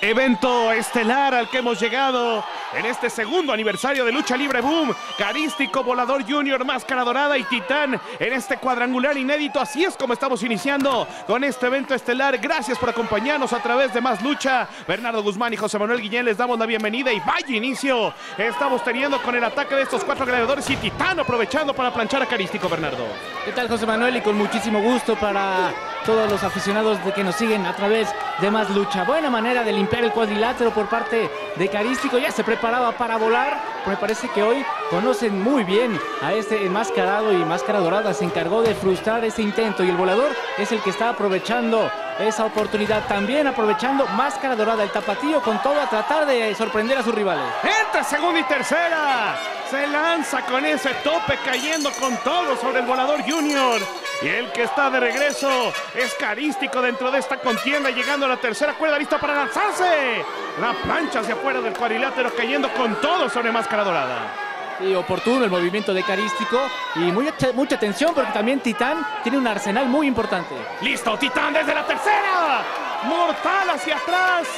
Evento estelar al que hemos llegado en este segundo aniversario de Lucha Libre Boom. Carístico, Volador Junior, Máscara Dorada y Titán en este cuadrangular inédito. Así es como estamos iniciando con este evento estelar. Gracias por acompañarnos a través de Más Lucha. Bernardo Guzmán y José Manuel Guillén les damos la bienvenida y vaya inicio. Estamos teniendo con el ataque de estos cuatro gladiadores y Titán aprovechando para planchar a Carístico, Bernardo. ¿Qué tal, José Manuel? Y con muchísimo gusto para todos los aficionados de que nos siguen a través de Más Lucha. Buena manera de limpiar el cuadrilátero por parte de Carístico. Ya se preparaba para volar. Me parece que hoy conocen muy bien a este enmascarado y máscara dorada. Se encargó de frustrar ese intento y el volador es el que está aprovechando esa oportunidad. También aprovechando máscara dorada, el tapatío con todo a tratar de sorprender a sus rivales. Entra segunda y tercera. Se lanza con ese tope cayendo con todo sobre el volador Junior. Y el que está de regreso es carístico dentro de esta contienda, llegando a la tercera cuerda, lista para lanzarse. La plancha hacia afuera del cuadrilátero, cayendo con todo sobre Máscara Dorada. Y oportuno el movimiento de Carístico y mucha, mucha atención porque también Titán tiene un arsenal muy importante. Listo, Titán desde la tercera. Mortal hacia atrás.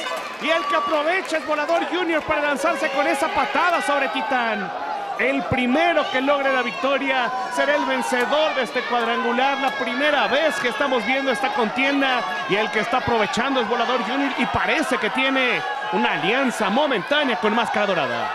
Y el que aprovecha es Volador Junior para lanzarse con esa patada sobre Titán. El primero que logre la victoria será el vencedor de este cuadrangular. La primera vez que estamos viendo esta contienda y el que está aprovechando es Volador Junior y parece que tiene una alianza momentánea con Máscara Dorada.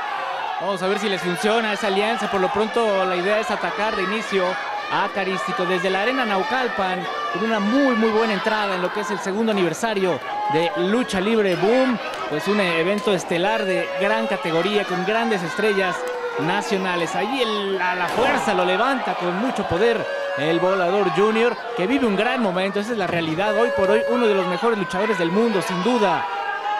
Vamos a ver si les funciona esa alianza. Por lo pronto la idea es atacar de inicio a Carístico desde la arena Naucalpan con una muy muy buena entrada en lo que es el segundo aniversario de Lucha Libre Boom. Pues un evento estelar de gran categoría con grandes estrellas nacionales. El, a la fuerza lo levanta con mucho poder el volador Junior, que vive un gran momento. Esa es la realidad. Hoy por hoy, uno de los mejores luchadores del mundo, sin duda.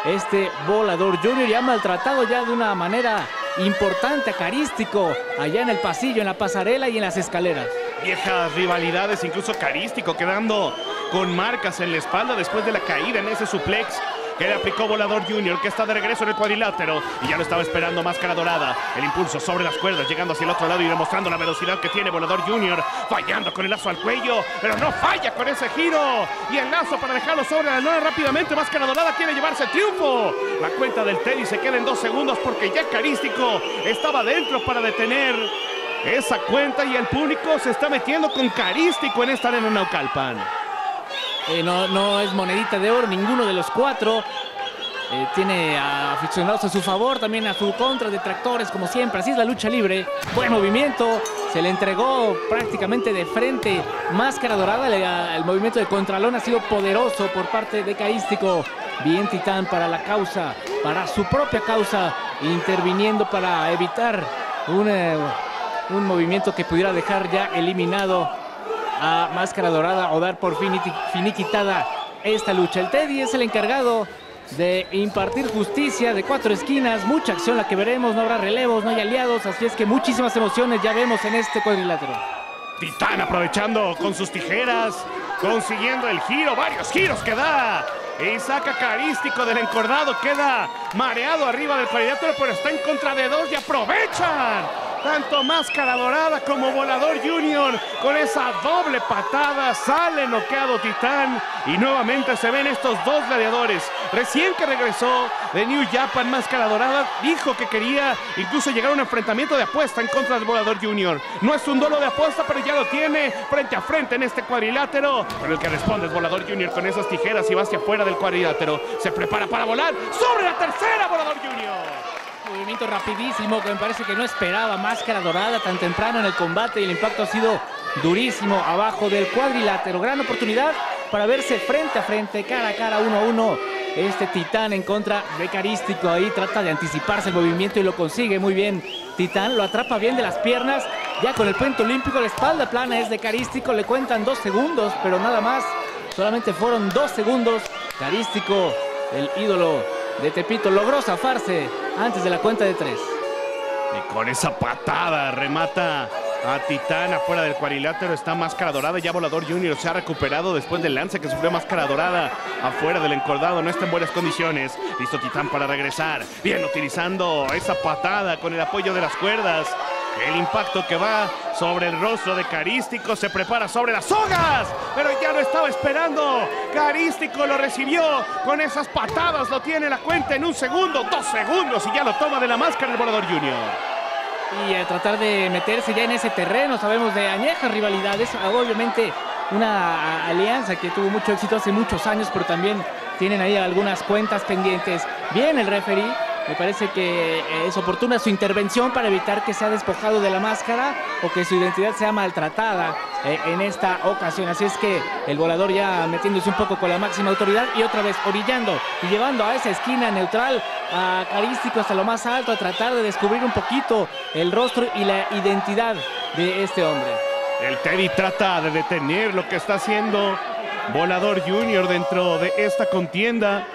Este volador Junior ya maltratado ya de una manera importante, carístico, allá en el pasillo, en la pasarela y en las escaleras. Viejas rivalidades, incluso carístico, quedando con marcas en la espalda después de la caída en ese suplex que le aplicó Volador Junior, que está de regreso en el cuadrilátero y ya lo estaba esperando Máscara Dorada. El impulso sobre las cuerdas, llegando hacia el otro lado y demostrando la velocidad que tiene Volador Junior, fallando con el lazo al cuello, pero no falla con ese giro. Y el lazo para dejarlo sobre la lona rápidamente. Máscara Dorada quiere llevarse el triunfo. La cuenta del Teddy se queda en dos segundos porque ya Carístico estaba dentro para detener esa cuenta y el público se está metiendo con Carístico en esta arena Naucalpan. Eh, no, no es monedita de oro, ninguno de los cuatro. Eh, tiene aficionados a su favor, también a su contra, detractores, como siempre. Así es la lucha libre. Buen movimiento. Se le entregó prácticamente de frente. Máscara dorada. El movimiento de contralón ha sido poderoso por parte de Caístico. Bien Titán para la causa, para su propia causa, interviniendo para evitar un, eh, un movimiento que pudiera dejar ya eliminado a Máscara Dorada o dar por finiquitada esta lucha. El Teddy es el encargado de impartir justicia de cuatro esquinas, mucha acción la que veremos, no habrá relevos, no hay aliados, así es que muchísimas emociones ya vemos en este cuadrilátero. Titán aprovechando con sus tijeras, consiguiendo el giro, varios giros que da. Y saca carístico del encordado, queda mareado arriba del cuadrilátero, pero está en contra de dos y aprovechan tanto Máscara Dorada como Volador Junior. Con esa doble patada sale noqueado Titán. Y nuevamente se ven estos dos gladiadores. Recién que regresó de New Japan Máscara Dorada, dijo que quería incluso llegar a un enfrentamiento de apuesta en contra del Volador Junior. No es un dolo de apuesta, pero ya lo tiene frente a frente en este cuadrilátero. Pero el que responde es Volador Junior con esas tijeras y va hacia afuera del cuadrilátero. Se prepara para volar sobre la tercera Volador Junior. Movimiento rapidísimo que me parece que no esperaba. Máscara dorada tan temprano en el combate y el impacto ha sido durísimo abajo del cuadrilátero. Gran oportunidad para verse frente a frente, cara a cara, uno a uno. Este Titán en contra de Carístico. Ahí trata de anticiparse el movimiento y lo consigue muy bien. Titán lo atrapa bien de las piernas. Ya con el puente olímpico, la espalda plana es de Carístico. Le cuentan dos segundos, pero nada más. Solamente fueron dos segundos. Carístico, el ídolo de Tepito, logró zafarse antes de la cuenta de tres. Y con esa patada remata a Titán afuera del cuadrilátero. Está Máscara Dorada. Ya Volador Junior se ha recuperado después del lance que sufrió Máscara Dorada afuera del encordado. No está en buenas condiciones. Listo Titán para regresar. Bien utilizando esa patada con el apoyo de las cuerdas. El impacto que va sobre el rostro de Carístico se prepara sobre las sogas, pero ya lo estaba esperando. Carístico lo recibió con esas patadas, lo tiene la cuenta en un segundo, dos segundos y ya lo toma de la máscara el volador Junior. Y a tratar de meterse ya en ese terreno, sabemos de añejas rivalidades, obviamente una alianza que tuvo mucho éxito hace muchos años, pero también tienen ahí algunas cuentas pendientes. Bien el referee, me parece que eh, es oportuna su intervención para evitar que sea despojado de la máscara o que su identidad sea maltratada eh, en esta ocasión. Así es que el volador ya metiéndose un poco con la máxima autoridad y otra vez orillando y llevando a esa esquina neutral a Carístico hasta lo más alto a tratar de descubrir un poquito el rostro y la identidad de este hombre. El Teddy trata de detener lo que está haciendo Volador Junior dentro de esta contienda.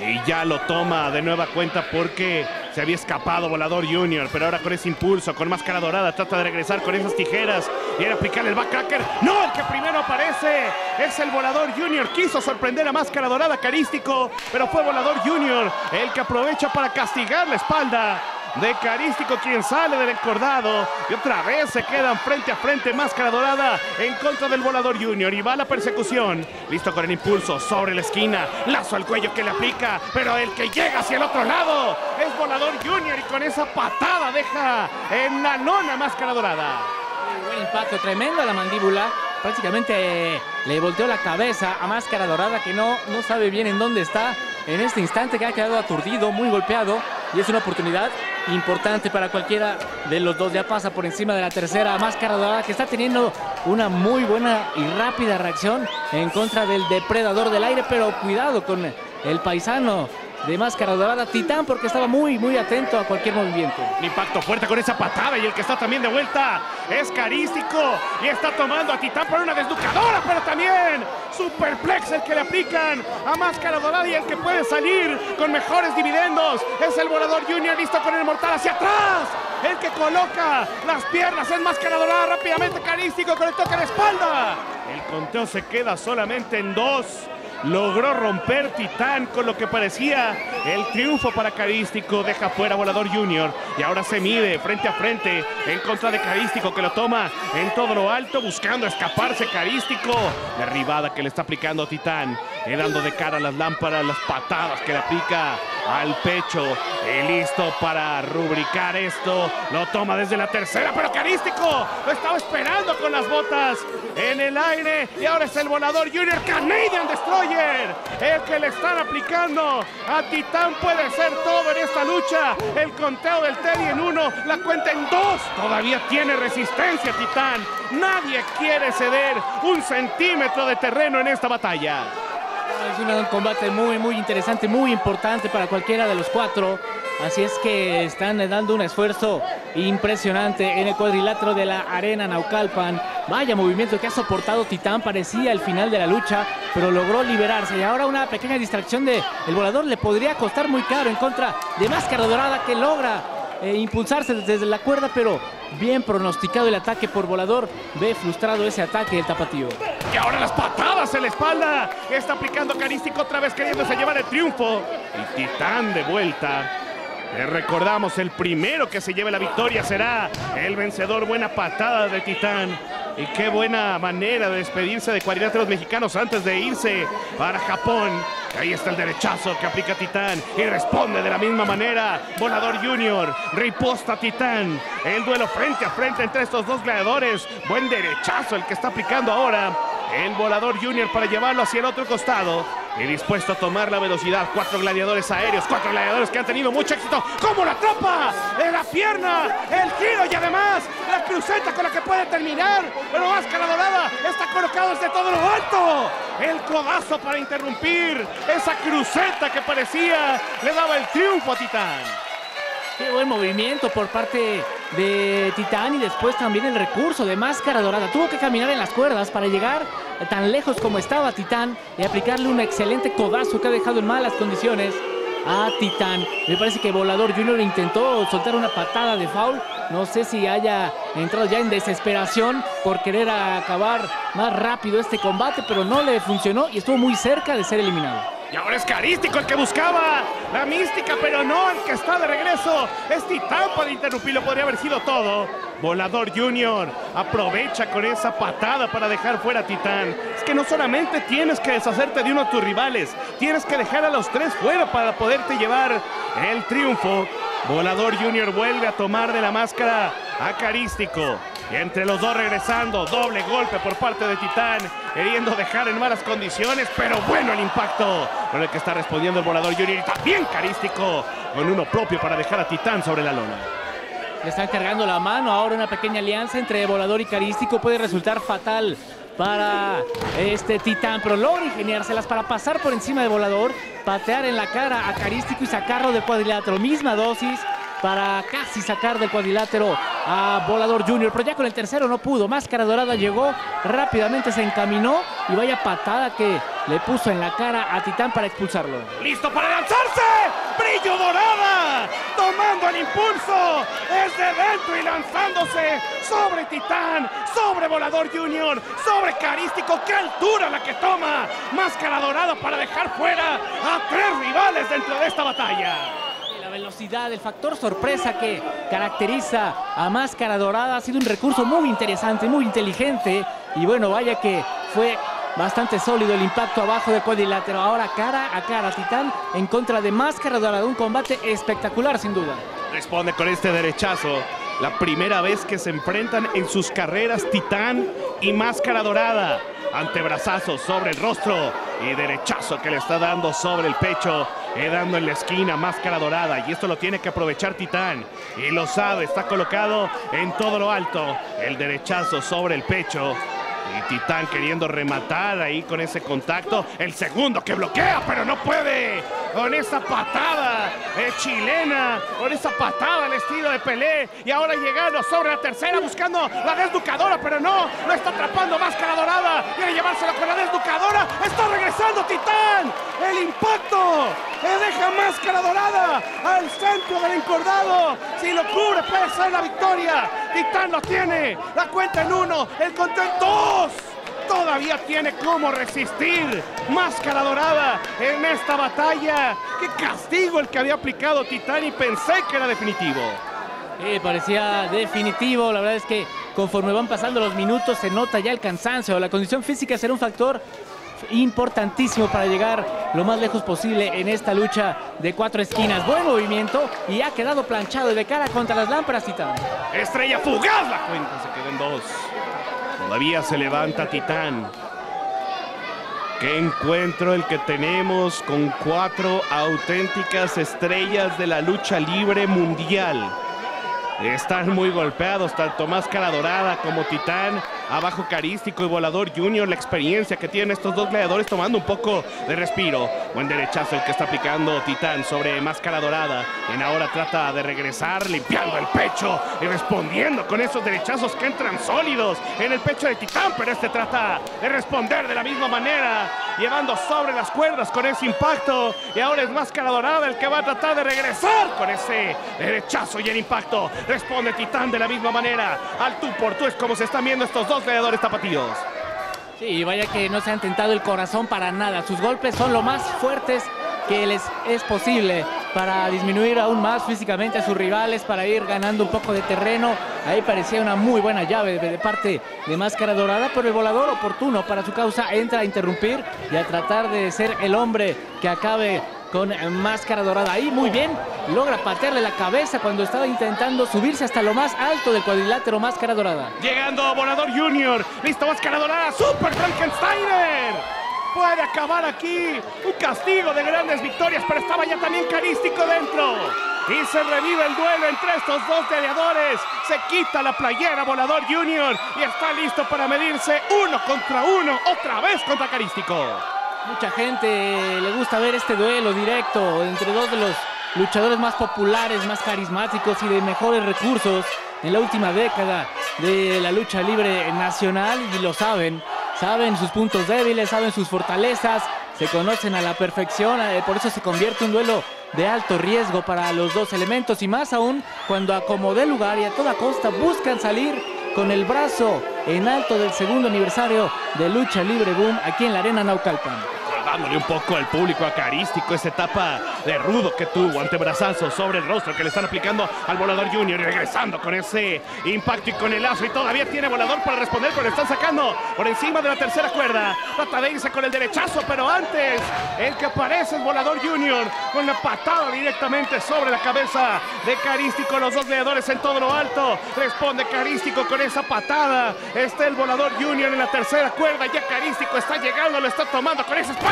Y ya lo toma de nueva cuenta porque se había escapado Volador Junior. Pero ahora con ese impulso, con máscara dorada, trata de regresar con esas tijeras. Y era aplicar el backcracker. No, el que primero aparece es el Volador Junior. Quiso sorprender a máscara dorada carístico. Pero fue Volador Junior el que aprovecha para castigar la espalda de Carístico quien sale del encordado y otra vez se quedan frente a frente Máscara Dorada en contra del Volador Junior y va la persecución. Listo con el impulso sobre la esquina lazo al cuello que le aplica pero el que llega hacia el otro lado es Volador Junior y con esa patada deja en la nona Máscara Dorada. Buen impacto tremendo a la mandíbula. Prácticamente le volteó la cabeza a Máscara Dorada que no, no sabe bien en dónde está. En este instante que ha quedado aturdido, muy golpeado y es una oportunidad importante para cualquiera de los dos. Ya pasa por encima de la tercera máscara dorada que está teniendo una muy buena y rápida reacción en contra del depredador del aire, pero cuidado con el paisano de máscara dorada Titán porque estaba muy muy atento a cualquier movimiento. impacto fuerte con esa patada y el que está también de vuelta es carístico y está tomando a Titán por una desducadora, pero también superplex el que le aplican a máscara dorada y el que puede salir con mejores dividendos es el volador Junior listo con el mortal hacia atrás. El que coloca las piernas en máscara dorada rápidamente carístico con el toque de espalda. El conteo se queda solamente en dos logró romper Titán con lo que parecía el triunfo para Carístico. Deja fuera Volador Junior y ahora se mide frente a frente en contra de Carístico que lo toma en todo lo alto buscando escaparse Carístico. Derribada que le está aplicando Titán, y dando de cara a las lámparas, las patadas que le aplica al pecho. Y listo para rubricar esto. Lo toma desde la tercera, pero Carístico lo estaba esperando con las botas en el aire. Y ahora es el volador Junior Canadian Destroyer. El que le están aplicando a Titán puede ser todo en esta lucha. El conteo del Teddy en uno, la cuenta en dos. Todavía tiene resistencia Titán. Nadie quiere ceder un centímetro de terreno en esta batalla. Es un combate muy, muy interesante, muy importante para cualquiera de los cuatro. Así es que están dando un esfuerzo impresionante en el cuadrilátero de la arena Naucalpan. Vaya movimiento que ha soportado Titán, parecía el final de la lucha, pero logró liberarse. Y ahora una pequeña distracción del el volador le podría costar muy caro en contra de Máscara Dorada que logra eh, impulsarse desde la cuerda, pero bien pronosticado el ataque por volador. Ve frustrado ese ataque del tapatío. Y ahora las patadas en la espalda. Está aplicando Carístico otra vez queriéndose llevar el triunfo. Y Titán de vuelta. Le recordamos, el primero que se lleve la victoria será el vencedor. Buena patada de Titán. Y qué buena manera de despedirse de cuadriláteros mexicanos antes de irse para Japón. Ahí está el derechazo que aplica Titán y responde de la misma manera. Volador Junior, riposta Titán. El duelo frente a frente entre estos dos gladiadores. Buen derechazo el que está aplicando ahora el volador Junior para llevarlo hacia el otro costado y dispuesto a tomar la velocidad. Cuatro gladiadores aéreos, cuatro gladiadores que han tenido mucho éxito. ¡Como la tropa! ¡En la pierna! ¡El giro y además la cruceta con la que puede terminar! Pero Máscara Dorada está colocado desde todo lo alto. El codazo para interrumpir esa cruceta que parecía le daba el triunfo a Titán. Qué buen movimiento por parte de Titán y después también el recurso de Máscara Dorada. Tuvo que caminar en las cuerdas para llegar tan lejos como estaba Titán y aplicarle un excelente codazo que ha dejado en malas condiciones a Titán. Me parece que Volador Junior intentó soltar una patada de foul. No sé si haya entrado ya en desesperación por querer acabar más rápido este combate, pero no le funcionó y estuvo muy cerca de ser eliminado. Y ahora es Carístico el que buscaba la mística, pero no el que está de regreso. Es Titán para interrumpirlo, podría haber sido todo. Volador Junior aprovecha con esa patada para dejar fuera a Titán. Es que no solamente tienes que deshacerte de uno de tus rivales, tienes que dejar a los tres fuera para poderte llevar el triunfo. Volador Junior vuelve a tomar de la máscara a Carístico. Y entre los dos regresando, doble golpe por parte de Titán, queriendo dejar en malas condiciones, pero bueno el impacto con el que está respondiendo el volador Junior y también Carístico con uno propio para dejar a Titán sobre la lona. Le están cargando la mano, ahora una pequeña alianza entre volador y Carístico puede resultar fatal para este Titán, pero logra ingeniárselas para pasar por encima de volador, patear en la cara a Carístico y sacarlo del cuadrilátero, misma dosis para casi sacar del cuadrilátero a Volador Junior, pero ya con el tercero no pudo. Máscara Dorada llegó, rápidamente se encaminó y vaya patada que le puso en la cara a Titán para expulsarlo. ¡Listo para lanzarse! ¡Brillo Dorada! Tomando el impulso desde dentro y lanzándose sobre Titán, sobre Volador Junior, sobre Carístico. ¡Qué altura la que toma! Máscara Dorada para dejar fuera a tres rivales dentro de esta batalla velocidad, el factor sorpresa que caracteriza a Máscara Dorada ha sido un recurso muy interesante, muy inteligente. Y bueno, vaya que fue bastante sólido el impacto abajo del cuadrilátero. Ahora cara a cara, Titán en contra de Máscara Dorada. Un combate espectacular, sin duda. Responde con este derechazo. La primera vez que se enfrentan en sus carreras Titán y Máscara Dorada. Antebrazazo sobre el rostro y derechazo que le está dando sobre el pecho. Y dando en la esquina máscara dorada. Y esto lo tiene que aprovechar Titán. Y lo sabe, está colocado en todo lo alto. El derechazo sobre el pecho. Y Titán queriendo rematar ahí con ese contacto. El segundo que bloquea, pero no puede. Con esa patada eh, chilena. Con esa patada al estilo de Pelé. Y ahora llegando sobre la tercera buscando la desducadora, pero no. Lo está atrapando Máscara Dorada. Quiere llevársela con la desducadora. Está regresando Titán. El impacto. Le deja Máscara Dorada al centro del encordado. Si lo cubre puede ser la victoria. Titán lo tiene. La cuenta en uno. El contento todavía tiene cómo resistir. Máscara dorada en esta batalla. Qué castigo el que había aplicado Titán y pensé que era definitivo. parecía definitivo. La verdad es que conforme van pasando los minutos se nota ya el cansancio. La condición física será un factor importantísimo para llegar lo más lejos posible en esta lucha de cuatro esquinas. Buen movimiento y ha quedado planchado de cara contra las lámparas Titán. Estrella fugaz la cuenta, se quedó en dos. Todavía se levanta Titán. Qué encuentro el que tenemos con cuatro auténticas estrellas de la lucha libre mundial. Están muy golpeados, tanto Máscara Dorada como Titán. Abajo Carístico y Volador Junior. La experiencia que tienen estos dos gladiadores tomando un poco de respiro. Buen derechazo el que está aplicando Titán sobre Máscara Dorada. En ahora trata de regresar, limpiando el pecho y respondiendo con esos derechazos que entran sólidos en el pecho de Titán. Pero este trata de responder de la misma manera, llevando sobre las cuerdas con ese impacto. Y ahora es Máscara Dorada el que va a tratar de regresar con ese derechazo y el impacto. Responde Titán de la misma manera. Al tú por tú es como se están viendo estos dos gladiadores tapatíos. Sí, vaya que no se han tentado el corazón para nada. Sus golpes son lo más fuertes que les es posible para disminuir aún más físicamente a sus rivales, para ir ganando un poco de terreno. Ahí parecía una muy buena llave de parte de Máscara Dorada, pero el volador oportuno para su causa entra a interrumpir y a tratar de ser el hombre que acabe con Máscara Dorada. Ahí muy bien, logra patearle la cabeza cuando estaba intentando subirse hasta lo más alto del cuadrilátero Máscara Dorada. Llegando Volador Junior, listo Máscara Dorada, Super Frankensteiner. Puede acabar aquí un castigo de grandes victorias, pero estaba ya también carístico dentro. Y se revive el duelo entre estos dos gladiadores. Se quita la playera Volador Junior y está listo para medirse uno contra uno, otra vez contra Carístico. Mucha gente le gusta ver este duelo directo entre dos de los luchadores más populares, más carismáticos y de mejores recursos en la última década de la lucha libre nacional y lo saben. Saben sus puntos débiles, saben sus fortalezas, se conocen a la perfección, eh, por eso se convierte un duelo de alto riesgo para los dos elementos y más aún cuando acomodé lugar y a toda costa buscan salir con el brazo en alto del segundo aniversario de Lucha Libre Boom aquí en la Arena Naucalpan. Dándole un poco al público acarístico esa etapa de rudo que tuvo, antebrazazo sobre el rostro que le están aplicando al volador Junior regresando con ese impacto y con el lazo y todavía tiene volador para responder, pero le están sacando por encima de la tercera cuerda. Trata de irse con el derechazo, pero antes el que aparece es volador Junior con la patada directamente sobre la cabeza de Carístico. Los dos veadores en todo lo alto. Responde Carístico con esa patada. Está el volador Junior en la tercera cuerda. Ya Carístico está llegando, lo está tomando con ese Spike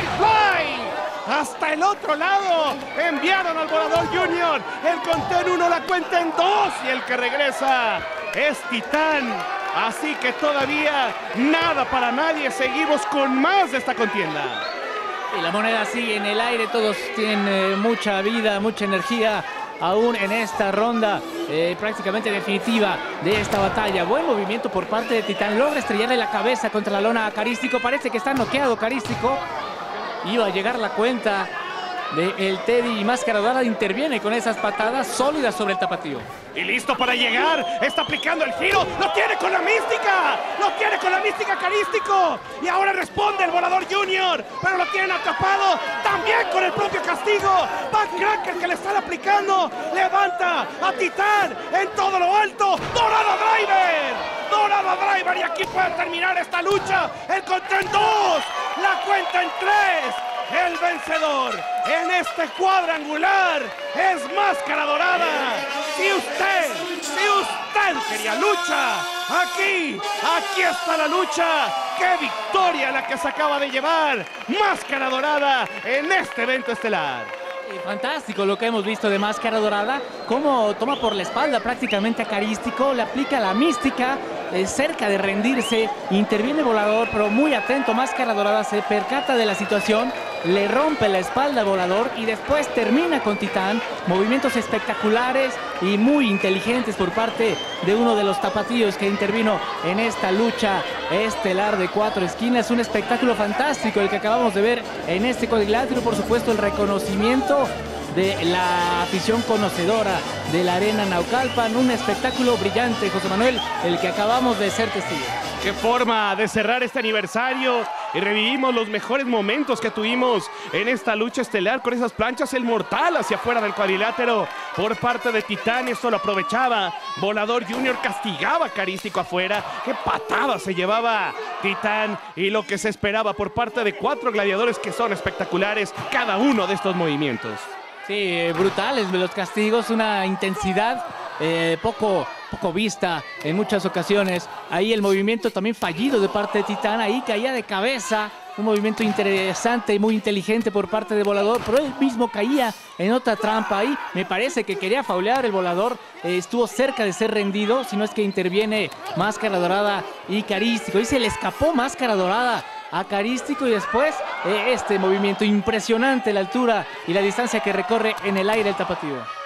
Hasta el otro lado. Enviaron al volador Junior. El conten uno la cuenta en dos. Y el que regresa es Titán. Así que todavía nada para nadie. Seguimos con más de esta contienda. Y la moneda sigue en el aire, todos tienen eh, mucha vida, mucha energía aún en esta ronda eh, prácticamente definitiva de esta batalla. Buen movimiento por parte de Titán. Logra estrellarle la cabeza contra la lona a Carístico. Parece que está noqueado Carístico. Iba a llegar la cuenta de el Teddy y Máscara Dorada interviene con esas patadas sólidas sobre el tapatío. Y listo para llegar. Está aplicando el giro. Lo tiene con la mística. Lo tiene con la mística carístico. Y ahora responde el volador Junior. Pero lo tienen atrapado. También con el propio castigo. Backcracker que le están aplicando. Levanta a Titán en todo lo alto. Dorado Driver. Dorado Driver. Y aquí puede terminar esta lucha. El content 2. La cuenta en 3. El vencedor en este cuadrangular es Máscara Dorada. Si usted, si usted quería lucha, aquí, aquí está la lucha. ¡Qué victoria la que se acaba de llevar! Máscara Dorada en este evento estelar. Fantástico lo que hemos visto de Máscara Dorada, cómo toma por la espalda prácticamente a Carístico, le aplica la mística, eh, cerca de rendirse, interviene Volador, pero muy atento, Máscara Dorada se percata de la situación, le rompe la espalda a Volador y después termina con Titán. Movimientos espectaculares y muy inteligentes por parte de uno de los tapatíos que intervino en esta lucha estelar de cuatro esquinas. Un espectáculo fantástico el que acabamos de ver en este cuadrilátero. Por supuesto, el reconocimiento de la afición conocedora de la Arena Naucalpan. Un espectáculo brillante, José Manuel, el que acabamos de ser testigos. Qué forma de cerrar este aniversario y revivimos los mejores momentos que tuvimos en esta lucha estelar con esas planchas, el mortal hacia afuera del cuadrilátero por parte de Titán, esto lo aprovechaba, Volador Junior castigaba Carístico afuera, qué patada se llevaba Titán y lo que se esperaba por parte de cuatro gladiadores que son espectaculares cada uno de estos movimientos. Sí, brutales los castigos, una intensidad eh, poco, poco vista en muchas ocasiones. Ahí el movimiento también fallido de parte de Titán, ahí caía de cabeza. Un movimiento interesante y muy inteligente por parte de Volador, pero él mismo caía en otra trampa ahí. Me parece que quería faulear el Volador, eh, estuvo cerca de ser rendido, si no es que interviene Máscara Dorada y Carístico. Y se le escapó Máscara Dorada acarístico y después eh, este movimiento impresionante, la altura y la distancia que recorre en el aire el tapatío.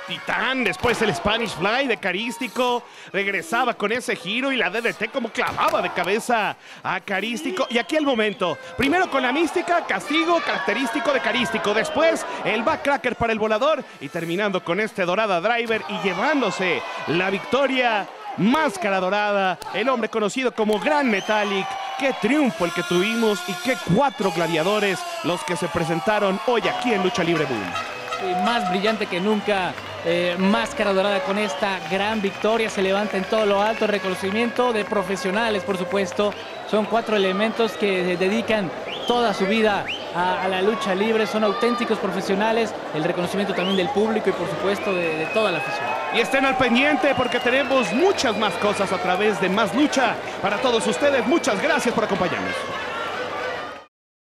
Después el Spanish Fly de Carístico, regresaba con ese giro y la DDT como clavaba de cabeza a Carístico. Y aquí el momento, primero con la mística, castigo característico de Carístico, después el backcracker para el volador y terminando con este dorada driver y llevándose la victoria. Máscara Dorada, el hombre conocido como Gran Metallic. Qué triunfo el que tuvimos y qué cuatro gladiadores los que se presentaron hoy aquí en Lucha Libre Boom. más brillante que nunca, eh, Máscara Dorada con esta gran victoria. Se levanta en todo lo alto, reconocimiento de profesionales, por supuesto. Son cuatro elementos que dedican toda su vida a, la lucha libre, son auténticos profesionales, el reconocimiento también del público y por supuesto de, de toda la afición. Y estén al pendiente porque tenemos muchas más cosas a través de Más Lucha para todos ustedes. Muchas gracias por acompañarnos.